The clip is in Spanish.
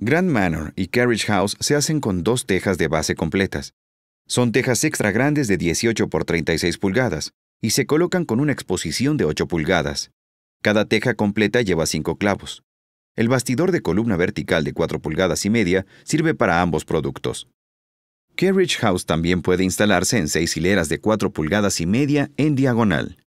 Grand Manor y Carriage House se hacen con dos tejas de base completas. Son tejas extra grandes de 18 por 36 pulgadas y se colocan con una exposición de 8 pulgadas. Cada teja completa lleva 5 clavos. El bastidor de columna vertical de 4 pulgadas y media sirve para ambos productos. Carriage House también puede instalarse en 6 hileras de 4 pulgadas y media en diagonal.